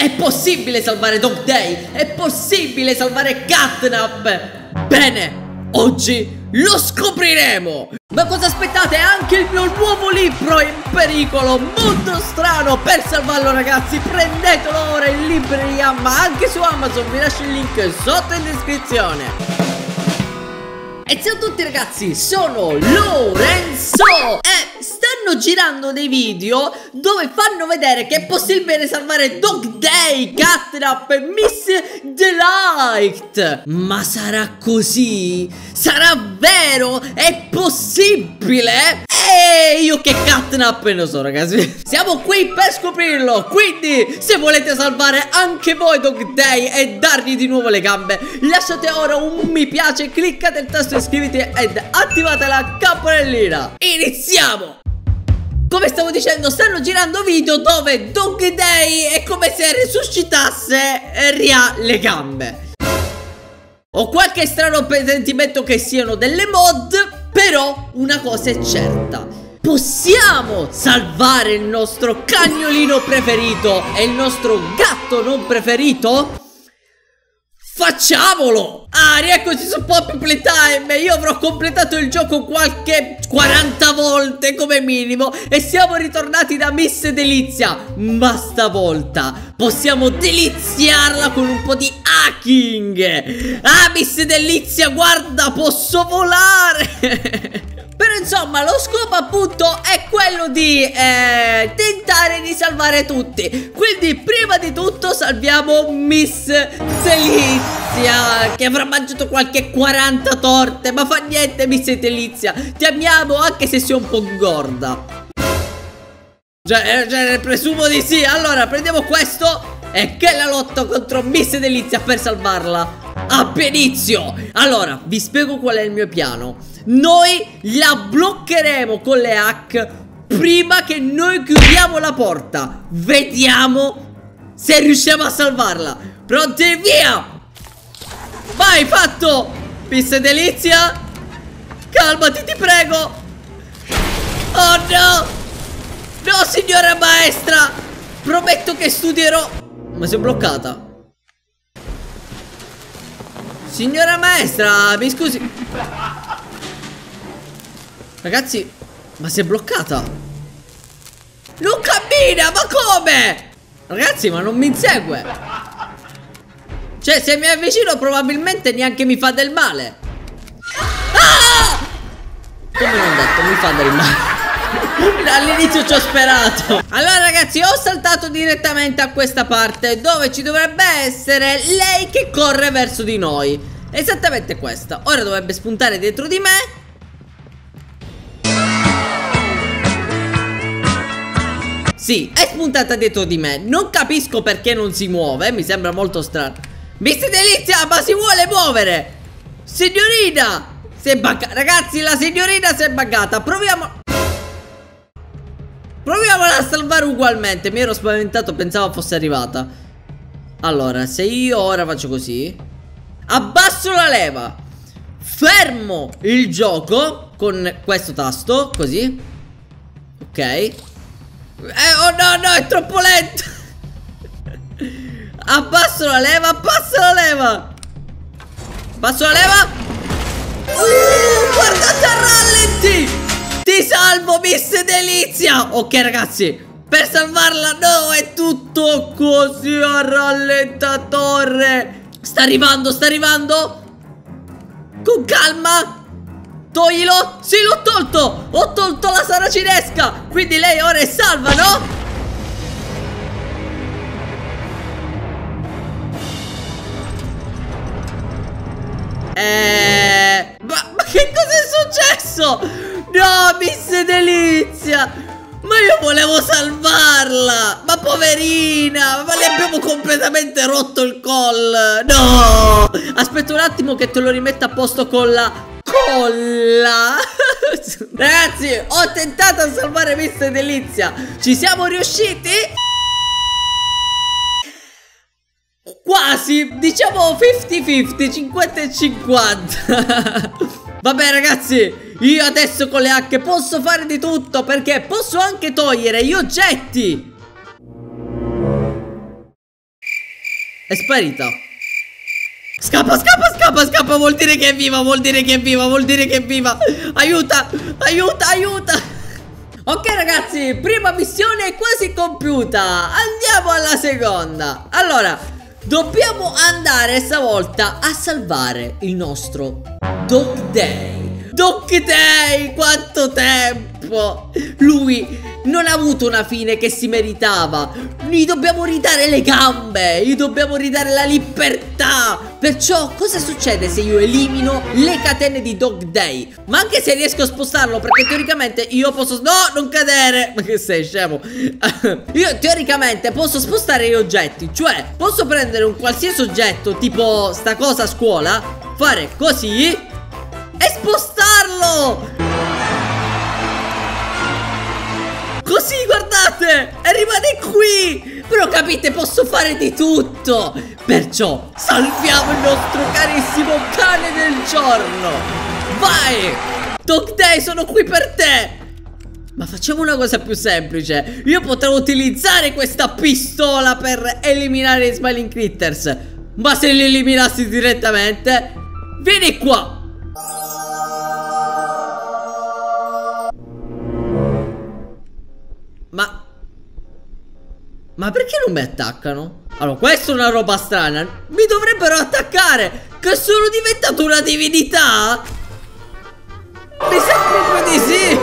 È possibile salvare Dog Day! È possibile salvare Catnap! Bene, oggi lo scopriremo! Ma cosa aspettate? Anche il mio nuovo libro è in pericolo! Mondo strano! Per salvarlo ragazzi prendetelo ora in libreria ma anche su Amazon! Vi lascio il link sotto in descrizione! E ciao a tutti ragazzi, sono Lorenzo E stanno girando dei video dove fanno vedere che è possibile salvare Dog Day, Catnap e Miss Delight Ma sarà così? Sarà vero? È possibile? E io che catnap ne so ragazzi Siamo qui per scoprirlo Quindi se volete salvare anche voi Dog Day E dargli di nuovo le gambe Lasciate ora un mi piace Cliccate il tasto iscriviti ed attivate la campanellina Iniziamo come stavo dicendo, stanno girando video dove Dog Day è come se risuscitasse ria le gambe. Ho qualche strano presentimento che siano delle mod però una cosa è certa Possiamo salvare il nostro cagnolino preferito E il nostro gatto non preferito? Facciamolo! Ah, rieccoci su Poppy Playtime Io avrò completato il gioco qualche 40 volte come minimo E siamo ritornati da Miss Delizia Ma stavolta possiamo deliziarla con un po' di hacking Ah, Miss Delizia, guarda, posso volare! Però insomma lo scopo appunto è quello di eh, tentare di salvare tutti. Quindi prima di tutto salviamo Miss Delizia Che avrà mangiato qualche 40 torte. Ma fa niente Miss Delizia. Ti amiamo anche se sei un po' gorda. Cioè, cioè, presumo di sì. Allora prendiamo questo E che la lotta contro Miss Delizia per salvarla. Abbia inizio Allora vi spiego qual è il mio piano noi la bloccheremo con le hack prima che noi chiudiamo la porta. Vediamo se riusciamo a salvarla. Pronti, via! Vai, fatto! Pista delizia! Calmati, ti prego! Oh no! No, signora maestra! Prometto che studierò... Ma si è bloccata. Signora maestra, mi scusi... Ragazzi, ma si è bloccata. Non cammina, ma come? Ragazzi, ma non mi insegue. Cioè, se mi avvicino probabilmente neanche mi fa del male. Ah! Come non detto, mi fa del male. All'inizio ci ho sperato Allora ragazzi ho saltato direttamente a questa parte Dove ci dovrebbe essere lei che corre verso di noi Esattamente questa Ora dovrebbe spuntare dietro di me Sì, è spuntata dietro di me. Non capisco perché non si muove Mi sembra molto strano. Mister Delizia, ma si vuole muovere! Signorina Si è buggata Ragazzi, la signorina si è buggata. Proviamo Proviamola a salvare ugualmente. Mi ero spaventato, pensavo fosse arrivata. Allora, se io ora faccio così Abbasso la leva Fermo il gioco Con questo tasto, così. Ok eh, oh no, no, è troppo lento. Abbasso la leva, abbasso la leva. Abbasso la leva. Uh, guardate a rallenti. Ti salvo, Miss Delizia. Ok, ragazzi. Per salvarla, no, è tutto così a rallentatore. Sta arrivando, sta arrivando. Con calma. Toglilo Sì l'ho tolto! Ho tolto la saracinesca! Quindi lei ora è salva no? Eh... Ma, ma che cosa è successo? No Miss Delizia! Ma io volevo salvarla! Ma poverina! Ma le abbiamo completamente rotto il call No! Aspetta un attimo che te lo rimetta a posto con la colla Ragazzi ho tentato a salvare Mister Delizia Ci siamo riusciti? Quasi Diciamo 50-50 50 e 50 Vabbè ragazzi Io adesso con le hack posso fare di tutto Perché posso anche togliere gli oggetti È sparita. Scappa, scappa, scappa, scappa. Vuol dire che è viva, vuol dire che è viva, vuol dire che è viva. Aiuta, aiuta, aiuta. Ok ragazzi, prima missione quasi compiuta. Andiamo alla seconda. Allora, dobbiamo andare stavolta a salvare il nostro Dog Day. Dog Day, quanto tempo. Lui non ha avuto una fine che si meritava. Gli dobbiamo ridare le gambe, gli dobbiamo ridare la libertà. Perciò cosa succede se io elimino le catene di Dog Day? Ma anche se riesco a spostarlo, perché teoricamente io posso... No, non cadere! Ma che sei, scemo? io teoricamente posso spostare gli oggetti, cioè posso prendere un qualsiasi oggetto, tipo sta cosa a scuola, fare così e spostarlo! Capite, posso fare di tutto! Perciò, salviamo il nostro carissimo cane del giorno! Vai! Dog Day, sono qui per te! Ma facciamo una cosa più semplice Io potrei utilizzare questa pistola per eliminare i Smiling Critters Ma se li eliminassi direttamente Vieni qua Ma perché non mi attaccano? Allora, questa è una roba strana Mi dovrebbero attaccare Che sono diventato una divinità? Mi sa proprio di sì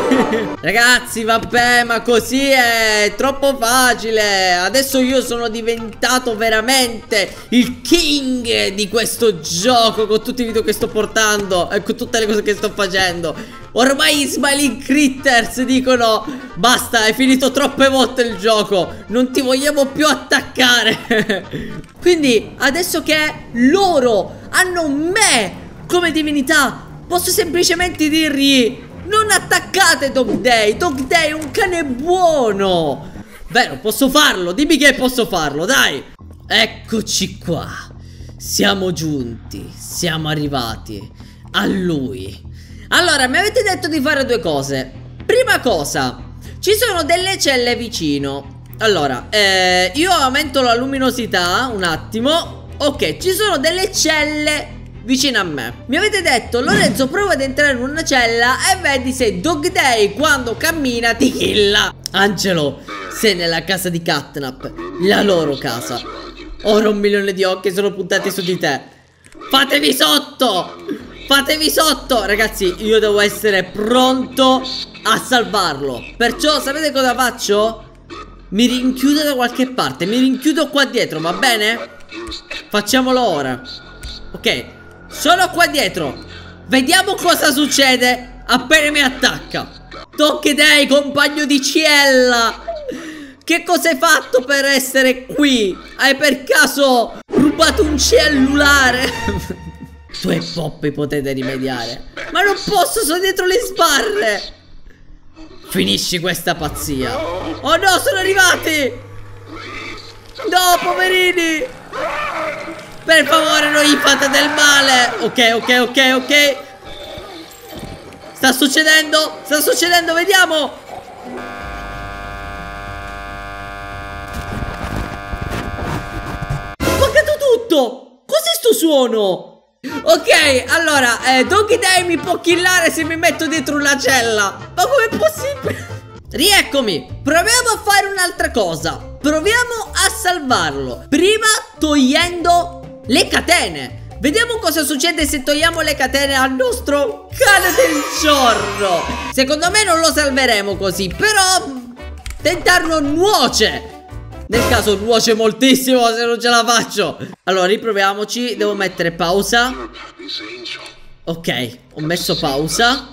Ragazzi vabbè ma così è troppo facile. Adesso io sono diventato veramente il king di questo gioco Con tutti i video che sto portando E con tutte le cose che sto facendo. Ormai i Smiling Critters dicono Basta hai finito troppe volte il gioco. Non ti vogliamo più attaccare. Quindi adesso che loro hanno me come divinità Posso semplicemente dirgli Non attaccate Dog Day. Dog Day è un cane buono. Vero, posso farlo. Dimmi che posso farlo, dai. Eccoci qua. Siamo giunti. Siamo arrivati A lui. Allora, mi avete detto di fare due cose. Prima cosa Ci sono delle celle vicino. Allora, eh, io aumento la luminosità Un attimo. Ok, ci sono delle celle vicino a me. Mi avete detto Lorenzo prova ad entrare in una cella e vedi se Dog Day quando cammina ti killa. Angelo sei nella casa di Catnap La loro casa. Ora un milione di occhi sono puntati su di te. Fatevi sotto! Fatevi sotto! Ragazzi io devo essere pronto a salvarlo. Perciò sapete cosa faccio? Mi rinchiudo da qualche parte Mi rinchiudo qua dietro va bene? Facciamolo ora. Ok sono qua dietro. Vediamo cosa succede. Appena mi attacca. Tocchi dei compagno di Ciella. Che cosa hai fatto per essere qui? Hai per caso rubato un cellulare? tu e Poppy potete rimediare Ma non posso, sono dietro le sbarre. Finisci questa pazzia. Oh no, sono arrivati. No, poverini per favore non gli fate del male. Ok ok ok ok. Sta succedendo Sta succedendo vediamo. Ho pagato tutto. Cos'è sto suono? Ok, allora, eh, Donkey Day mi può killare se mi metto dentro una cella. Ma com'è possibile? Rieccomi. Proviamo a fare un'altra cosa. Proviamo a salvarlo. Prima togliendo le catene Vediamo cosa succede se togliamo le catene al nostro cane del giorno Secondo me non lo salveremo così Però tentarlo nuoce Nel caso nuoce moltissimo se non ce la faccio Allora riproviamoci Devo mettere pausa Ok ho messo pausa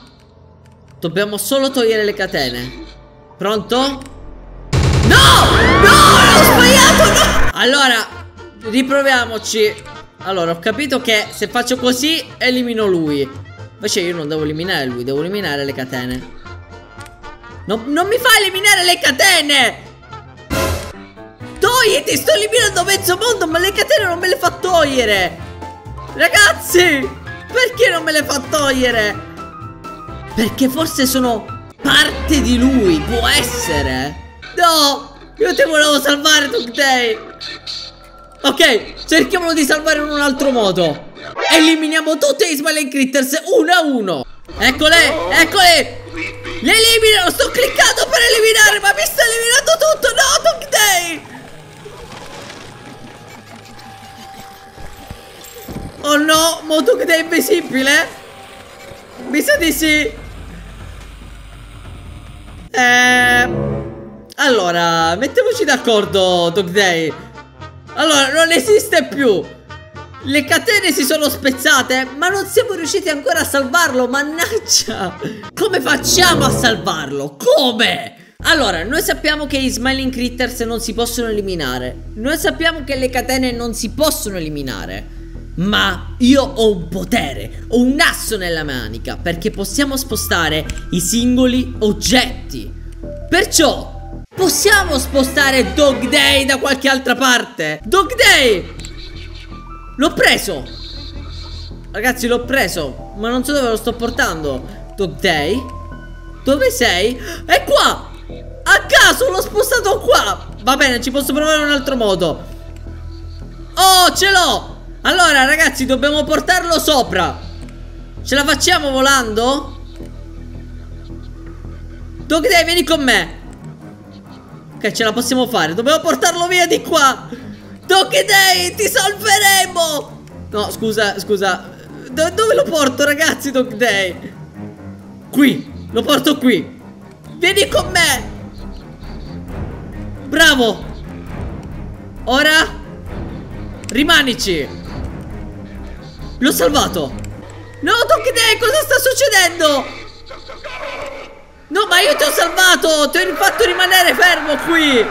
Dobbiamo solo togliere le catene Pronto? No! No! Ho sbagliato! No! Allora Riproviamoci. Allora ho capito che se faccio così Elimino lui. Invece io non devo eliminare lui Devo eliminare le catene. No, Non mi fa eliminare le catene! Togliti Sto eliminando mezzo mondo Ma le catene non me le fa togliere! Ragazzi Perché non me le fa togliere? Perché forse sono parte di lui Può essere? No Io ti volevo salvare Dog Day Ok, cerchiamolo di salvare in un altro modo. Eliminiamo tutti i Smiling Critters uno a uno. Eccole, eccole. Le elimino, sto cliccando per eliminare, ma mi sta eliminando tutto. No, Dog Day. Oh no, Motuk è invisibile? Mi sa di sì Eh... Allora, mettiamoci d'accordo, Dog Day Allora, non esiste più Le catene si sono spezzate Ma non siamo riusciti ancora a salvarlo, mannaggia Come facciamo a salvarlo? Come? Allora, noi sappiamo che i Smiling Critters non si possono eliminare Noi sappiamo che le catene non si possono eliminare ma io ho un potere, ho un asso nella manica perché possiamo spostare i singoli oggetti. Perciò possiamo spostare Dog Day da qualche altra parte. Dog Day! L'ho preso! Ragazzi l'ho preso, ma non so dove lo sto portando. Dog Day? Dove sei? È qua! A caso l'ho spostato qua! Va bene, ci posso provare un altro modo. Oh, ce l'ho! Allora ragazzi dobbiamo portarlo sopra Ce la facciamo volando? Dog Day vieni con me Ok ce la possiamo fare. Dobbiamo portarlo via di qua. Dog Day ti salveremo. No scusa scusa. Do Dove lo porto ragazzi Dog Day? Qui Lo porto qui. Vieni con me. Bravo. Ora Rimanici. L'ho salvato. No Day, cosa sta succedendo? No ma io ti ho salvato! Ti ho fatto rimanere fermo qui!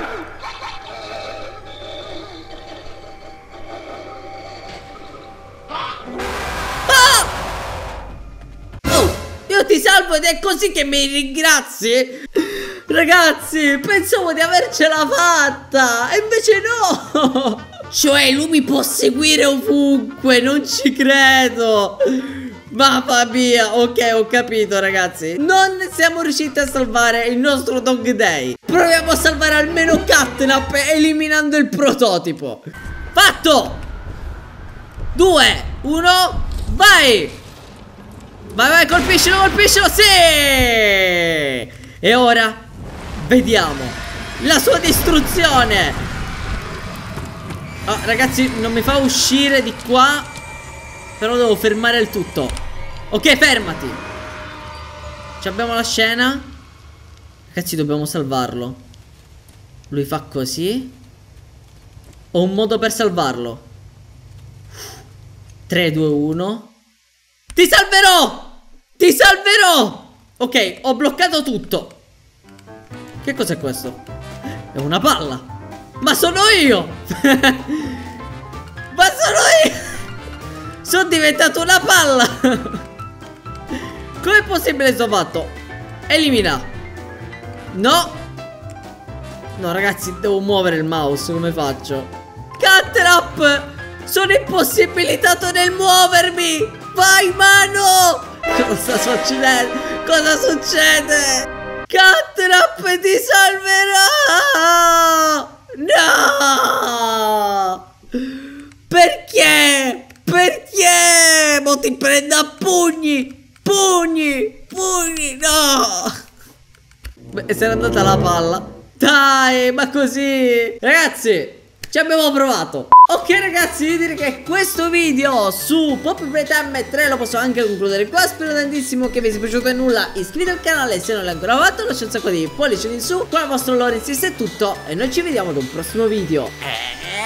Ah! Oh! Io ti salvo ed è così che mi ringrazi! Ragazzi Pensavo di avercela fatta E invece no! Cioè lui mi può seguire ovunque Non ci credo Mamma mia Ok ho capito ragazzi. Non siamo riusciti a salvare il nostro Dog Day. Proviamo a salvare almeno Catnap Eliminando il prototipo. Fatto! Due Uno Vai! Vai vai colpiscilo colpiscilo Sì! E ora Vediamo La sua distruzione. Oh, ragazzi, non mi fa uscire di qua Però devo fermare il tutto Ok, fermati. Ci abbiamo la scena. Ragazzi, dobbiamo salvarlo. Lui fa così. Ho un modo per salvarlo. 3, 2, 1 Ti salverò! Ti salverò! Ok, ho bloccato tutto. Che cos'è questo? È una palla. Ma sono io! Ma sono io! Sono diventato una palla! Com'è possibile sto fatto? Elimina! No! No ragazzi, devo muovere il mouse, come faccio? Cattrap! Sono impossibilitato nel muovermi! Vai mano! Cosa sta succedendo? Cosa succede? Cattrap ti salverà! No! Perché? Perché? Mo ti prendo a pugni! Pugni! Pugni! No! Beh, se n'è andata la palla. Dai, ma così! Ragazzi, ci abbiamo provato Ok ragazzi io direi che questo video su Pop Playtime 3 lo posso anche concludere qua Spero tantissimo che vi sia piaciuto e nulla Iscrivetevi al canale se non l'hai ancora fatto Lasciate un sacco di pollici in su Con il vostro Lorenz è tutto E noi ci vediamo ad un prossimo video E...